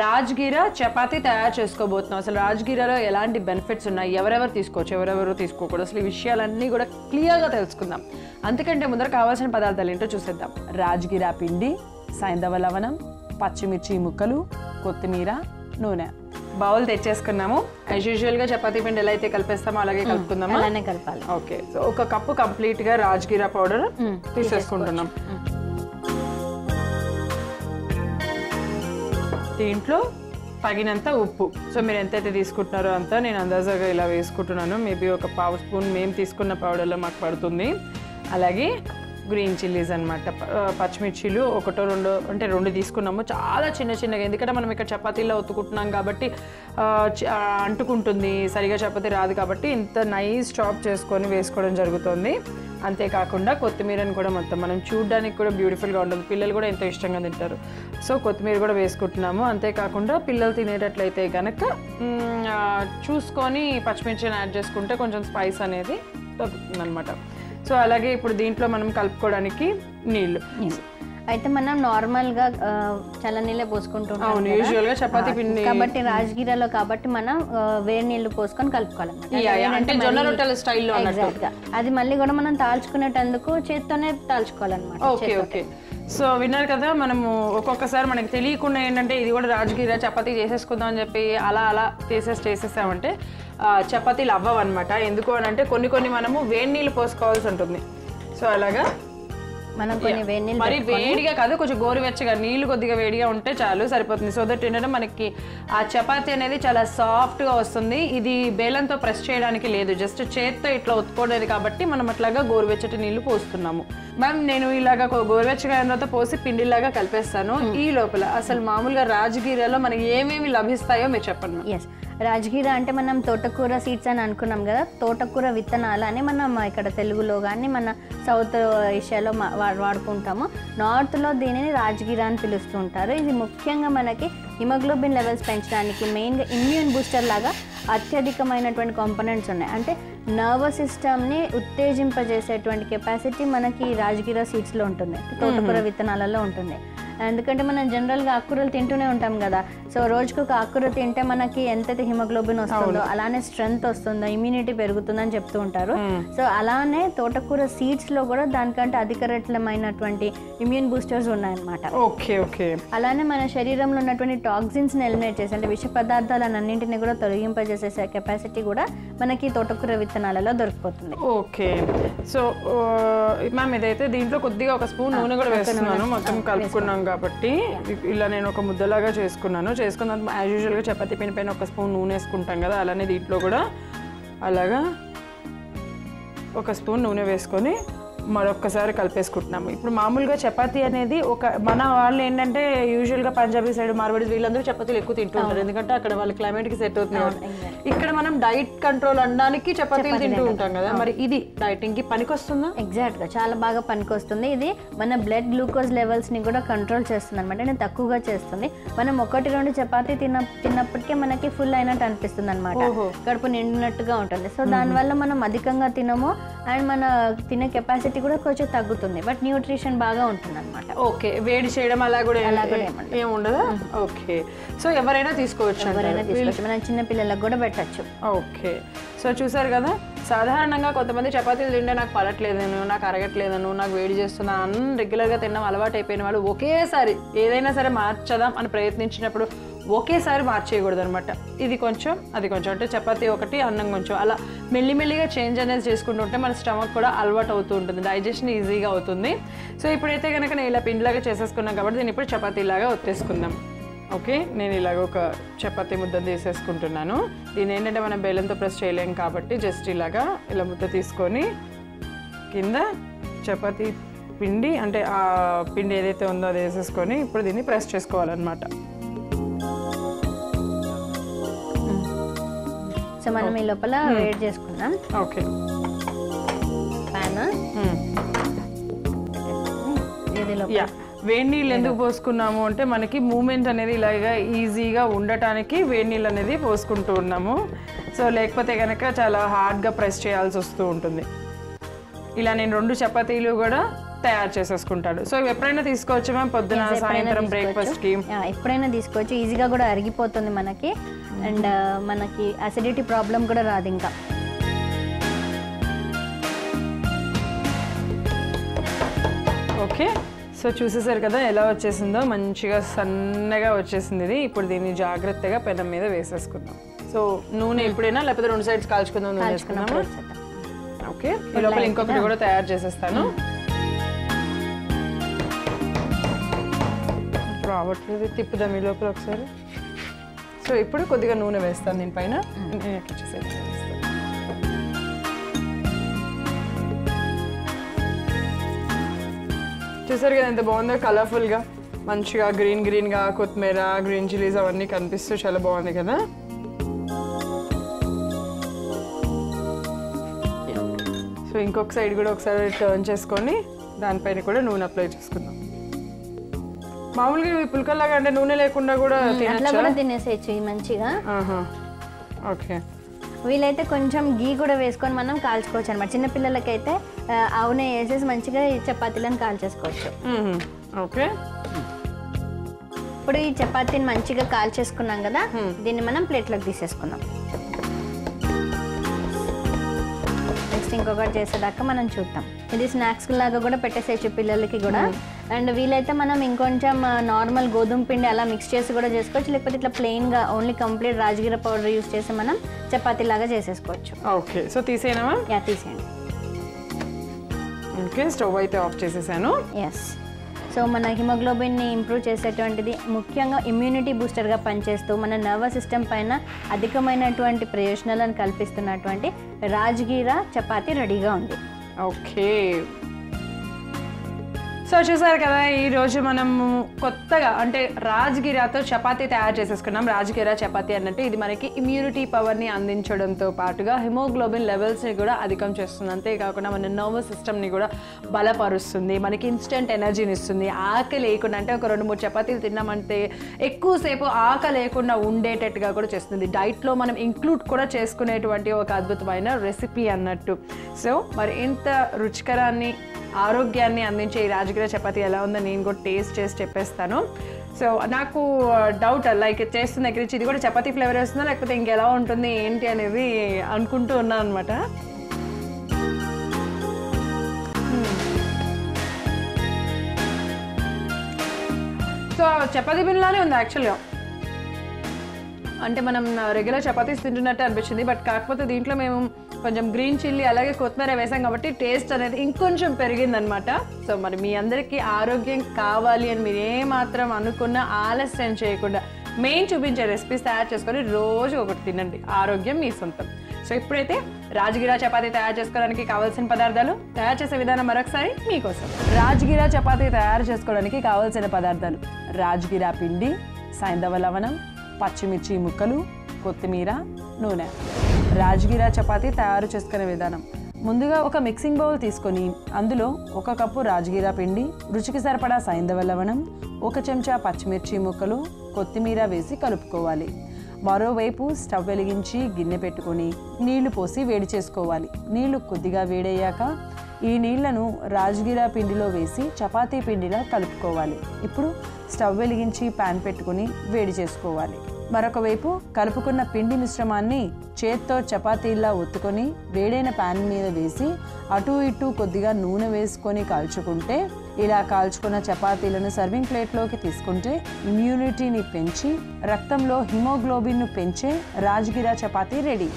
రాజ్గిరా చపాతీ తయారు చేసుకోబోతున్నాం. అసలు రాజ్గిరాలో ఎలాంటి బెనిఫిట్స్ ఉన్నాయి? ఎవరెవరు తీసుకోవచ్చు? ఎవరెవరు తీసుకోకూడదు? అసలు ఈ విషయాలన్నీ కూడా క్లియర్గా తెలుసుకుందాం. అంతకంటే ముందర కావాల్సిన పదార్థాలు ఏంటో చూసేద్దాం. రాజ్గిరా పిండి సైంధవ లవణం పచ్చిమిర్చి ముక్కలు కొత్తిమీర నూనె. బౌల్ తెచ్చేసుకున్నాము. యాజ్ యూజువల్గా చపాతీ పిండి ఎలా అయితే కలిపేస్తామో అలాగే కలుపుకుందామా? అలానే కలపాలి. ఓకే సో ఒక కప్పు కంప్లీట్గా రాజ్గిరా పౌడర్ తీసేసుకుంటున్నాం. దీంట్లో తగినంత ఉప్పు. సో మీరు ఎంతైతే తీసుకుంటున్నారో అంత నేను అందాజాగా ఇలా వేసుకుంటున్నాను. మేబీ ఒక పావు స్పూన్ మేము తీసుకున్న పౌడర్లో మాకు పడుతుంది. అలాగే గ్రీన్ చిల్లీస్ అనమాట పచ్చిమిర్చీలు ఒకటో రెండు అంటే రెండు తీసుకున్నాము. చాలా చిన్న చిన్నగా ఎందుకంటే మనం ఇక్కడ చపాతీలో ఒత్తుకుంటున్నాం కాబట్టి అంటుకుంటుంది. సరిగా చపాతీ రాదు కాబట్టి ఇంత నైస్ చాప్ చేసుకొని వేసుకోవడం జరుగుతుంది. అంతేకాకుండా కొత్తిమీరని కూడా మొత్తం మనం చూడడానికి కూడా బ్యూటిఫుల్గా ఉంటుంది. పిల్లలు కూడా ఎంతో ఇష్టంగా తింటారు. సో కొత్తిమీర కూడా వేసుకుంటున్నాము. అంతేకాకుండా పిల్లలు తినేటట్లయితే కనుక చూసుకొని పచ్చిమిర్చిని యాడ్ చేసుకుంటే కొంచెం స్పైస్ అనేది దొరుకుతుంది అనమాట సో అలాగే ఇప్పుడు దీంట్లో మనం కలుపుకోవడానికి నీళ్ళు. అయితే మనం నార్మల్గా చల్ల నీళ్ళే. యూజువల్గా చపాతీ పిండి. కాబట్టి రాజగిరాలో కాబట్టి మనం వేడి నీళ్ళు పోసుకొని కలుపుకోవాలన్నమాట. గా. అది మళ్ళీ కూడా మనం తాల్చుకునేటందుకు చేత్తోనే తాల్చుకోవాలన్నమాట ఓకే ఓకే. సో విన్నారు కదా మనము ఒక్కొక్కసారి మనకి తెలియకుండా ఏంటంటే ఇది కూడా రాజగిర చపాతీ చేసేసుకుందాం అని చెప్పి అలా అలా చేసేసి చేసేసామంటే చపాతీలు అవ్వవు అనమాట ఎందుకు అని అంటే కొన్ని కొన్ని మనము వేడి నీళ్ళు పోసుకోవాల్సి ఉంటుంది. సో అలాగా? మనం కొన్ని వేడి నీళ్ళు మరి వేడిగా కాదు కొంచెం గోరువెచ్చగా నీళ్ళు కొద్దిగా వేడిగా ఉంటే చాలు సరిపోతుంది. సో దట్ ఏంటంటే మనకి ఆ చపాతీ అనేది చాలా సాఫ్ట్గా వస్తుంది. ఇది బేలంతో ప్రెస్ చేయడానికి లేదు. జస్ట్ చేత్తో ఇట్లా ఒత్తుకోలేదు కాబట్టి మనం అట్లాగా గోరువెచ్చటి నీళ్ళు పోస్తున్నాము. మ్యామ్ నేను ఇలాగా గోరువెచ్చగా పోసి పిండిలాగా కలిపేస్తాను. ఈ లోపల అసలు మామూలుగా రాజగిరాలో మనకి ఏమేమి లభిస్తాయో మీరు చెప్పండి. ఎస్ రాజగిర అంటే మనం తోటకూర సీడ్స్ అని అనుకున్నాం కదా తోటకూర విత్తనాలు అని మనం ఇక్కడ తెలుగులో కానీ మన సౌత్ ఏషియాలో వాడుకుంటాము. నార్త్లో దీనిని రాజగిర అని పిలుస్తూ ఉంటారు. ఇది ముఖ్యంగా మనకి హిమోగ్లోబిన్ లెవెల్స్ పెంచడానికి మెయిన్గా ఇమ్యూన్ బూస్టర్ లాగా అత్యధికమైనటువంటి కాంపోనెంట్స్ ఉన్నాయి. అంటే నర్వస్ సిస్టమ్ని ఉత్తేజింపజేసేటువంటి కెపాసిటీ మనకి రాజగిర సీడ్స్లో ఉంటుంది. తోటకూర విత్తనాలలో ఉంటుంది. ఎందుకంటే మనం జనరల్గా ఆకుకూరలు తింటూనే ఉంటాం కదా. సో రోజుకు ఒక ఆకుకూర తింటే మనకి ఎంతైతే హిమోగ్లోబిన్ వస్తుందో అలానే స్ట్రెంగ్త్ వస్తుందో ఇమ్యూనిటీ పెరుగుతుందని చెప్తూ ఉంటారు. సో అలానే తోటకూర సీడ్స్లో కూడా దానికంటే అధిక రెట్లమైనటువంటి ఇమ్యూన్ బూస్టర్స్ ఉన్నాయన్నమాట. Okay okay. అలానే మన శరీరంలో ఉన్నటువంటి టాక్సిన్స్ని ఎలిమినేట్ చేసి అంటే విష పదార్థాలన్నింటినీ కూడా తొలగింపజేసే కెపాసిటీ కూడా మనకి తోటకూర విత్తనాలలో దొరికిపోతుంది. ఓకే. సో మ్యామ్ ఇదైతే దీంట్లో కొద్దిగా ఒక స్పూన్ నూనె కూడా వేస్తున్నాను. మొత్తం కలుపుకున్నాం కాబట్టి ఇలా నేను ఒక ముద్దలాగా చేసుకున్నాను. చేసుకున్న యాజ్ యూజువల్గా చపాతీ పిండి పైన ఒక స్పూన్ నూనె వేసుకుంటాం కదా అలానే దీంట్లో కూడా అలాగా ఒక స్పూన్ నూనె వేసుకొని మరొక్కసారి కలిపేసుకుంటున్నాము. ఇప్పుడు మామూలుగా చపాతీ అనేది ఒక మన వాళ్ళు ఏంటంటే యూజువల్గా పంజాబీ సైడ్ మార్వాడీస్ వీళ్ళందరూ చపాతీలు ఎక్కువ తింటూ ఉంటారు. ఎందుకంటే అక్కడ వాళ్ళ క్లైమేట్కి సెట్ అవుతుంది. ఇక్కడ మనం డైట్ కంట్రోల్ అనడానికి చపాతీలు తింటూ ఉంటాం కదా. మరి ఇది డైటింగ్కి పనికొస్తుందా? ఎగ్జాక్ట్గా. చాలా బాగా పనికొస్తుంది. ఇది మన బ్లడ్ గ్లూకోజ్ లెవెల్స్ని కూడా కంట్రోల్ చేస్తుంది అనమాట అంటే తక్కువగా చేస్తుంది. మనం ఒకటి రెండు చపాతీ తిన్న తిన్నప్పటికే మనకి ఫుల్ అయినట్టు అనిపిస్తుంది అనమాట కడుపు నిండినట్టుగా ఉంటుంది. సో దానివల్ల మనం అధికంగా తినము. అండ్ మన తినే కెపాసిటీ కూడా కొంచెం తగ్గుతుంది బట్ న్యూట్రిషన్ బాగా ఉంటుంది అనమాట ఓకే వేడి చేయడం అలా కూడా అలా కూడా ఉండదా. ఓకే. సో ఎవరైనా తీసుకోవచ్చు ఎవరైనా. తీసుకోవచ్చు మనం చిన్న పిల్లలకు కూడా పెట్టచ్చు. ఓకే. సో చూసారు కదా సాధారణంగా కొంతమంది చపాతీలు తింటే నాకు పడట్లేదను నాకు అరగట్లేదను నాకు వేడి చేస్తున్నా అన్ని రెగ్యులర్గా తినడం అలవాటు అయిపోయిన వాళ్ళు ఒకేసారి ఏదైనా సరే మార్చదాం అని ప్రయత్నించినప్పుడు ఒకేసారి మార్చేయకూడదు అనమాట ఇది కొంచెం అది కొంచెం. అంటే చపాతీ ఒకటి అన్నం కొంచెం. అలా మెల్లిమెల్లిగా చేంజ్ అనేది చేసుకుంటూ ఉంటే మన స్టమక్ కూడా అలవాటు అవుతూ ఉంటుంది. డైజెషన్ ఈజీగా అవుతుంది. సో ఇప్పుడైతే కనుక నేను ఇలా పిండిలాగా చేసేసుకున్నాం కాబట్టి దీన్ని ఇప్పుడు చపాతీలాగా ఒత్తేసుకుందాం. ఓకే నేను ఇలాగ ఒక చపాతీ ముద్ద తీసేసుకుంటున్నాను. దీని ఏంటంటే మనం బెల్లంతో ప్రెస్ చేయలేం కాబట్టి జస్ట్ ఇలాగా ఇలా ముద్ద తీసుకొని కింద చపాతి పిండి అంటే ఆ పిండి ఏదైతే ఉందో అది వేసేసుకొని ఇప్పుడు దీన్ని ప్రెస్ చేసుకోవాలన్నమాట. సో మనం ఈ లోపల వేడి చేసుకుందాం. ఓకే. ప్యాన్ ఇది లోపల. వేడి నీళ్ళు ఎందుకు పోసుకున్నాము అంటే మనకి మూమెంట్ అనేది ఇలాగా ఈజీగా ఉండటానికి వేడి నీళ్ళు అనేది పోసుకుంటూ ఉన్నాము. సో లేకపోతే కనుక చాలా హార్డ్గా ప్రెస్ చేయాల్సి వస్తూ ఉంటుంది. ఇలా నేను రెండు చపాతీలు కూడా తయారు చేసేసుకుంటాడు. సో ఇవి ఎప్పుడైనా తీసుకోవచ్చు మ్యామ్? పొద్దున సాయంత్రం. బ్రేక్ఫాస్ట్కి. ఎప్పుడైనా తీసుకోవచ్చు. ఈజీగా కూడా అరిగిపోతుంది మనకి. అండ్ మనకి అసిడిటీ ప్రాబ్లం కూడా రాదు ఇంకా. ఓకే సో చూసేసారు కదా ఎలా వచ్చేసిందో? మంచిగా సన్నగా వచ్చేసింది ఇది. ఇప్పుడు దీన్ని జాగ్రత్తగా పెనం మీద వేసేసుకుందాం. సో నూనె ఎప్పుడైనా లేకపోతే రెండు సైడ్స్ కాల్చుకుందాం నూనె వేసుకుందామా? ఓకే ఈ లోపల ఇంకొకటి కూడా తయారు చేసేస్తాను. రావట్లేదు. తిప్పుదాం ఈ లోపల ఒకసారి. సో ఇప్పుడు కొద్దిగా నూనె వేస్తాను దీనిపైన నేను చేస్తాను. చూసారు కదా ఎంత బాగుందో? కలర్ఫుల్గా మంచిగా గ్రీన్ గ్రీన్గా కొత్తిమీర గ్రీన్ చిల్లీస్ అవన్నీ కనిపిస్తూ చాలా బాగుంది కదా? సో ఇంకొక సైడ్ కూడా ఒకసారి టర్న్ చేసుకొని దానిపైన కూడా నూనె అప్లై చేసుకుందాం. మామూలుగా ఇవి పుల్కల్లాగా అంటే నూనె లేకుండా కూడా అట్లా కూడా తినేసేయచ్చు ఈ మంచిగా. ఓకే. వీలైతే కొంచెం గీ కూడా వేసుకొని మనం కాల్చుకోవచ్చు అనమాట చిన్నపిల్లలకైతే ఆవునే వేసేసి మంచిగా ఈ చపాతీలను కాల్చేసుకోవచ్చు. ఓకే. ఇప్పుడు ఈ చపాతీని మంచిగా కాల్చేసుకున్నాం కదా దీన్ని మనం ప్లేట్లోకి తీసేసుకుందాం. నెక్స్ట్ ఇంకొకటి చేసేదాకా మనం చూద్దాం. ఇది స్నాక్స్ లాగా కూడా పెట్టేసేయచ్చు పిల్లలకి కూడా. అండ్ వీలైతే మనం ఇంకొంచెం నార్మల్ గోధుమ పిండి అలా మిక్స్ చేసి కూడా చేసుకోవచ్చు. లేకపోతే ఇట్లా ప్లెయిన్గా only complete rajgira powder use చేసి మనం చపాతీ లాగా చేసేసుకోవచ్చు. ఓకే సో తీసేయనమా యా తీసేయండి. ఓకే స్టవ్ అయితే ఆఫ్ చేసేసాను. ఎస్ సో మన హిమోగ్లోబిన్ని ఇంప్రూవ్ చేసేటువంటిది ముఖ్యంగా ఇమ్యూనిటీ బూస్టర్గా పనిచేస్తూ మన నర్వస్ సిస్టమ్ పైన అధికమైనటువంటి ప్రయోజనాలను కల్పిస్తున్నటువంటి రాజగీర చపాతీ రెడీగా ఉంది. ఓకే సో చూసారు కదా ఈరోజు మనము కొత్తగా అంటే రాజగిరాతో చపాతీ తయారు చేసేసుకున్నాం. రాజగిరా చపాతీ అన్నట్టు ఇది మనకి ఇమ్యూనిటీ పవర్ని అందించడంతో పాటుగా హిమోగ్లోబిన్ లెవెల్స్ని కూడా అధికం చేస్తుంది. అంతేకాకుండా మన నర్వస్ సిస్టమ్ని కూడా బలపరుస్తుంది. మనకి ఇన్స్టెంట్ ఎనర్జీని ఇస్తుంది. ఆకలి లేకుండా అంటే ఒక రెండు మూడు చపాతీలు తిన్నామంటే ఎక్కువసేపు ఆకలి లేకుండా ఉండేటట్టుగా కూడా చేస్తుంది. డైట్లో మనం ఇంక్లూడ్ కూడా చేసుకునేటువంటి ఒక అద్భుతమైన రెసిపీ అన్నట్టు. సో మరి ఇంత రుచికరాన్ని ఆరోగ్యాన్ని అందించే ఈ రాజగిర చపాతీ ఎలా ఉందో నేను కూడా టేస్ట్ చేసి చెప్పేస్తాను. సో నాకు uh, డౌట్ లైక్ uh, చేస్తున్న దగ్గర నుంచి ఇది కూడా చపాతీ ఫ్లేవర్ వస్తుందా? లేకపోతే ఇంకెలా ఉంటుంది ఏంటి అనేది అనుకుంటూ ఉన్నాను అనమాట సో hmm. చపాతీ బిన్లానే ఉంది యాక్చువల్గా అంటే మనం రెగ్యులర్ చపాతీస్ తింటున్నట్టు అనిపించింది. బట్ కాకపోతే దీంట్లో మేము కొంచెం గ్రీన్ చిల్లీ అలాగే కొత్తిమీర వేసాం కాబట్టి టేస్ట్ అనేది ఇంకొంచెం పెరిగిందనమాట సో మరి మీ అందరికీ ఆరోగ్యం కావాలి అని మీరు ఏమాత్రం అనుకున్నా ఆలస్యం చేయకుండా మెయిన్ చూపించే రెసిపీస్ తయారు చేసుకొని రోజు ఒకటి తినండి. ఆరోగ్యం మీ సొంతం. సో ఇప్పుడైతే రాజగిరా చపాతీ తయారు చేసుకోవడానికి కావాల్సిన పదార్థాలు తయారు చేసే విధానం మరొకసారి మీకోసం. రాజగిరా చపాతీ తయారు చేసుకోవడానికి కావాల్సిన పదార్థాలు రాజగిరా పిండి సైంధవ లవణం పచ్చిమిర్చి ముక్కలు కొత్తిమీర నూనె. రాజగిరా చపాతీ తయారు చేసుకునే విధానం. ముందుగా ఒక మిక్సింగ్ బౌల్ తీసుకొని అందులో ఒక కప్పు రాజగిరా పిండి రుచికి సరిపడా సైంధవ లవణం ఒక చెంచా పచ్చిమిర్చి ముక్కలు కొత్తిమీర వేసి కలుపుకోవాలి. మరోవైపు స్టవ్ వెలిగించి గిన్నె పెట్టుకొని నీళ్ళు పోసి వేడి చేసుకోవాలి. నీళ్ళు కొద్దిగా వేడయ్యాక ఈ నీళ్ళను రాజగిరా పిండిలో వేసి చపాతీ పిండిలా కలుపుకోవాలి. ఇప్పుడు స్టవ్ వెలిగించి పాన్ పెట్టుకుని వేడి చేసుకోవాలి. మరొక వైపు కలుపుకున్న పిండి మిశ్రమాన్ని చేత్తో చపాతీలా ఒత్తుకొని వేడైన పాన్ మీద వేసి అటు ఇటు కొద్దిగా నూనె వేసుకొని కాల్చుకుంటే ఇలా కాల్చుకున్న చపాతీలను సర్వింగ్ ప్లేట్లోకి తీసుకుంటే ఇమ్యూనిటీని పెంచి రక్తంలో హిమోగ్లోబిన్ను పెంచే రాజగిరా చపాతీ రెడీ.